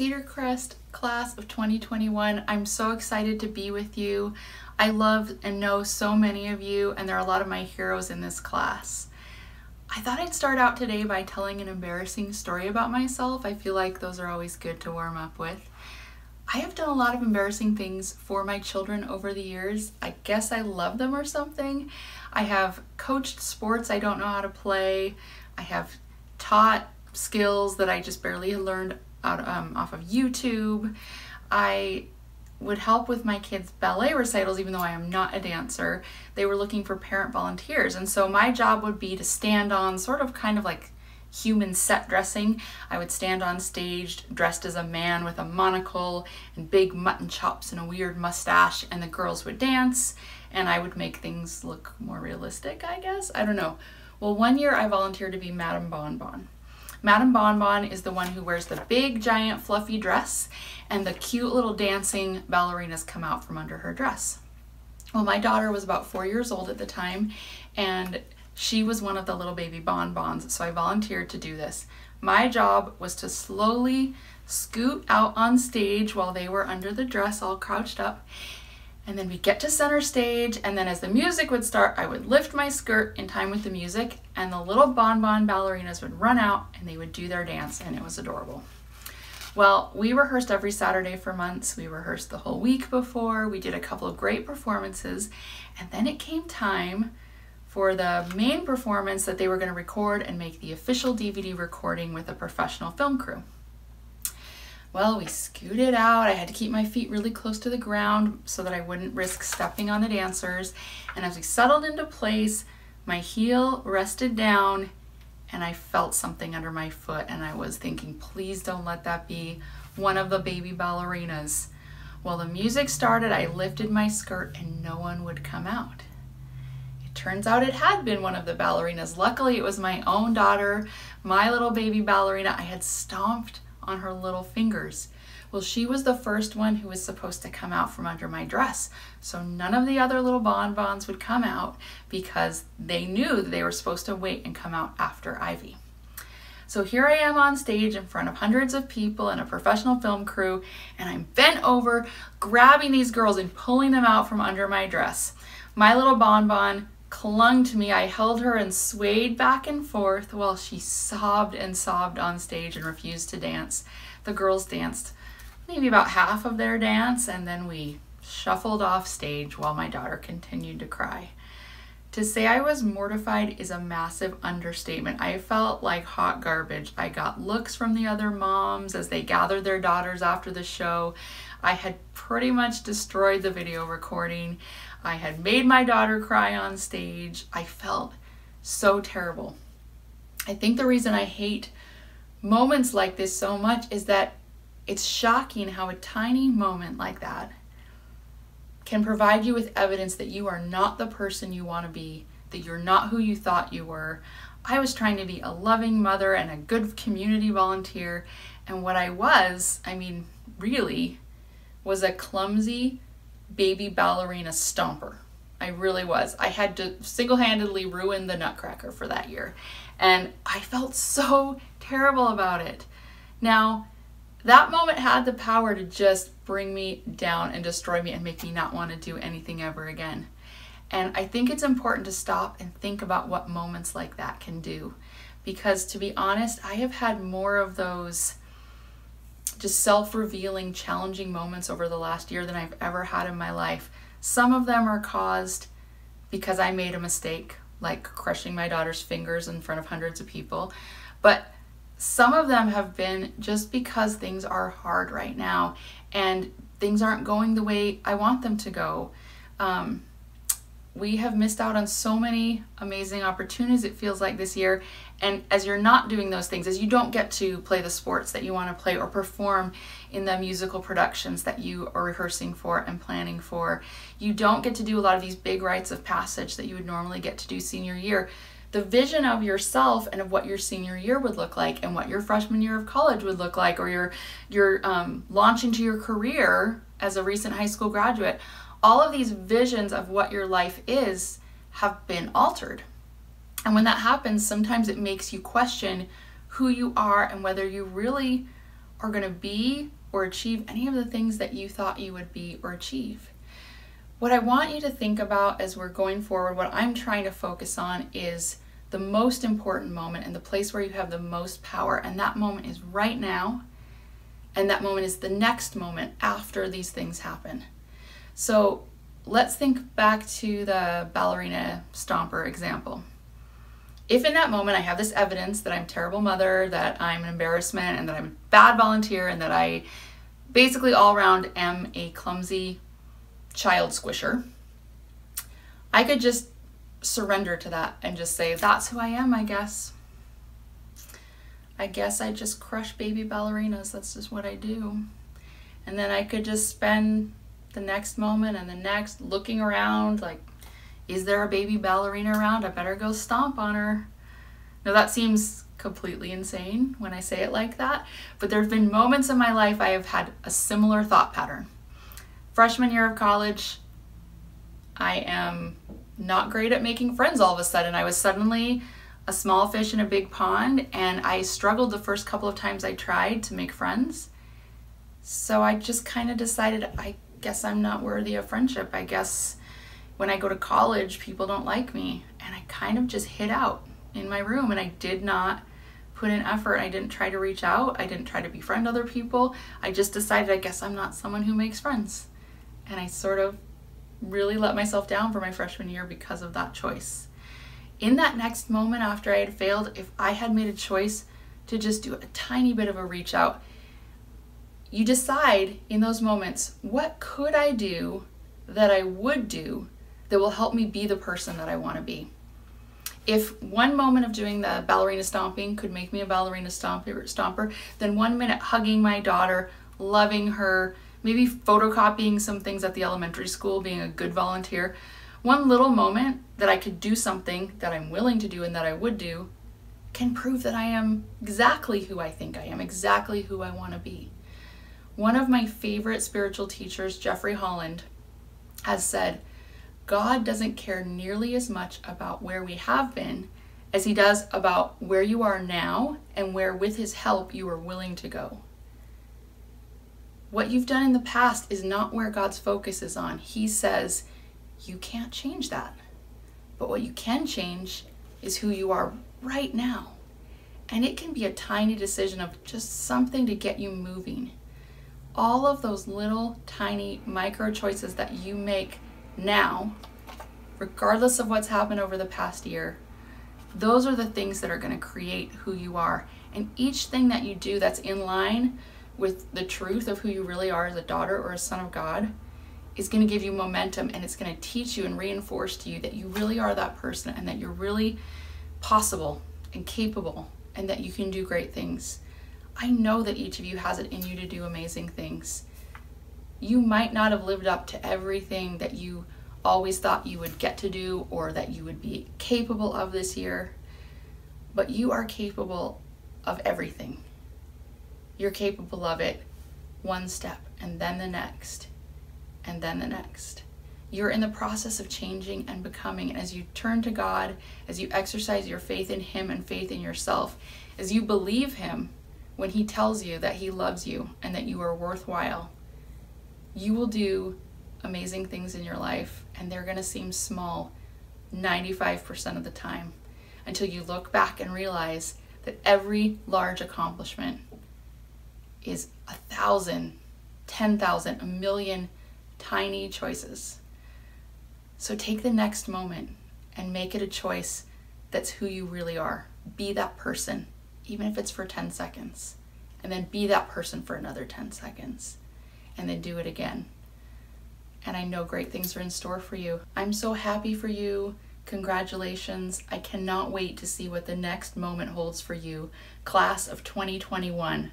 Cedarcrest class of 2021. I'm so excited to be with you. I love and know so many of you, and there are a lot of my heroes in this class. I thought I'd start out today by telling an embarrassing story about myself. I feel like those are always good to warm up with. I have done a lot of embarrassing things for my children over the years. I guess I love them or something. I have coached sports I don't know how to play. I have taught skills that I just barely learned out um, off of YouTube. I would help with my kids' ballet recitals, even though I am not a dancer. They were looking for parent volunteers, and so my job would be to stand on sort of kind of like human set dressing. I would stand on stage dressed as a man with a monocle and big mutton chops and a weird mustache, and the girls would dance, and I would make things look more realistic, I guess. I don't know. Well, one year I volunteered to be Madame Bonbon. Madame Bonbon is the one who wears the big, giant, fluffy dress, and the cute little dancing ballerinas come out from under her dress. Well, my daughter was about four years old at the time, and she was one of the little baby bonbons, so I volunteered to do this. My job was to slowly scoot out on stage while they were under the dress all crouched up and then we get to center stage, and then as the music would start, I would lift my skirt in time with the music, and the little bonbon ballerinas would run out and they would do their dance, and it was adorable. Well, we rehearsed every Saturday for months. We rehearsed the whole week before. We did a couple of great performances, and then it came time for the main performance that they were going to record and make the official DVD recording with a professional film crew. Well, we scooted out. I had to keep my feet really close to the ground so that I wouldn't risk stepping on the dancers. And as we settled into place, my heel rested down and I felt something under my foot and I was thinking, please don't let that be one of the baby ballerinas. Well, the music started, I lifted my skirt and no one would come out. It turns out it had been one of the ballerinas. Luckily, it was my own daughter, my little baby ballerina. I had stomped on her little fingers. Well, she was the first one who was supposed to come out from under my dress. So none of the other little bonbons would come out because they knew that they were supposed to wait and come out after Ivy. So here I am on stage in front of hundreds of people and a professional film crew, and I'm bent over, grabbing these girls and pulling them out from under my dress. My little bonbon clung to me. I held her and swayed back and forth while she sobbed and sobbed on stage and refused to dance. The girls danced maybe about half of their dance and then we shuffled off stage while my daughter continued to cry. To say I was mortified is a massive understatement. I felt like hot garbage. I got looks from the other moms as they gathered their daughters after the show. I had pretty much destroyed the video recording. I had made my daughter cry on stage. I felt so terrible. I think the reason I hate moments like this so much is that it's shocking how a tiny moment like that can provide you with evidence that you are not the person you want to be, that you're not who you thought you were. I was trying to be a loving mother and a good community volunteer, and what I was, I mean, really, was a clumsy, baby ballerina stomper. I really was. I had to single handedly ruin the Nutcracker for that year. And I felt so terrible about it. Now, that moment had the power to just bring me down and destroy me and make me not want to do anything ever again. And I think it's important to stop and think about what moments like that can do. Because to be honest, I have had more of those just self revealing, challenging moments over the last year than I've ever had in my life. Some of them are caused because I made a mistake, like crushing my daughter's fingers in front of hundreds of people. But some of them have been just because things are hard right now and things aren't going the way I want them to go. Um, we have missed out on so many amazing opportunities, it feels like this year. And as you're not doing those things, as you don't get to play the sports that you want to play or perform in the musical productions that you are rehearsing for and planning for, you don't get to do a lot of these big rites of passage that you would normally get to do senior year. The vision of yourself and of what your senior year would look like and what your freshman year of college would look like or your, your um, launch into your career as a recent high school graduate all of these visions of what your life is have been altered. And when that happens, sometimes it makes you question who you are and whether you really are going to be or achieve any of the things that you thought you would be or achieve. What I want you to think about as we're going forward, what I'm trying to focus on is the most important moment and the place where you have the most power. And that moment is right now. And that moment is the next moment after these things happen. So let's think back to the ballerina stomper example. If in that moment I have this evidence that I'm terrible mother, that I'm an embarrassment, and that I'm a bad volunteer, and that I basically all around am a clumsy child squisher, I could just surrender to that and just say, that's who I am, I guess. I guess I just crush baby ballerinas. That's just what I do. And then I could just spend the next moment and the next looking around like, is there a baby ballerina around? I better go stomp on her. Now that seems completely insane when I say it like that, but there have been moments in my life I have had a similar thought pattern. Freshman year of college, I am not great at making friends all of a sudden. I was suddenly a small fish in a big pond and I struggled the first couple of times I tried to make friends. So I just kind of decided I guess I'm not worthy of friendship. I guess when I go to college, people don't like me. And I kind of just hid out in my room and I did not put in effort. I didn't try to reach out. I didn't try to befriend other people. I just decided I guess I'm not someone who makes friends. And I sort of really let myself down for my freshman year because of that choice. In that next moment after I had failed, if I had made a choice to just do a tiny bit of a reach out, you decide in those moments, what could I do that I would do that will help me be the person that I want to be? If one moment of doing the ballerina stomping could make me a ballerina stomper, stomper then one minute hugging my daughter, loving her, maybe photocopying some things at the elementary school, being a good volunteer. One little moment that I could do something that I'm willing to do and that I would do can prove that I am exactly who I think I am, exactly who I want to be. One of my favorite spiritual teachers, Jeffrey Holland, has said, God doesn't care nearly as much about where we have been as he does about where you are now and where, with his help, you are willing to go. What you've done in the past is not where God's focus is on. He says, you can't change that. But what you can change is who you are right now. And it can be a tiny decision of just something to get you moving. All of those little tiny micro choices that you make now, regardless of what's happened over the past year, those are the things that are going to create who you are. And each thing that you do that's in line with the truth of who you really are as a daughter or a son of God is going to give you momentum and it's going to teach you and reinforce to you that you really are that person and that you're really possible and capable and that you can do great things. I know that each of you has it in you to do amazing things. You might not have lived up to everything that you always thought you would get to do or that you would be capable of this year, but you are capable of everything. You're capable of it one step and then the next and then the next. You're in the process of changing and becoming. And as you turn to God, as you exercise your faith in Him and faith in yourself, as you believe Him when He tells you that He loves you and that you are worthwhile, you will do amazing things in your life and they're going to seem small 95% of the time until you look back and realize that every large accomplishment is a thousand, ten thousand, a million tiny choices. So take the next moment and make it a choice that's who you really are. Be that person, even if it's for 10 seconds. And then be that person for another 10 seconds. And then do it again. And I know great things are in store for you. I'm so happy for you. Congratulations. I cannot wait to see what the next moment holds for you. Class of 2021.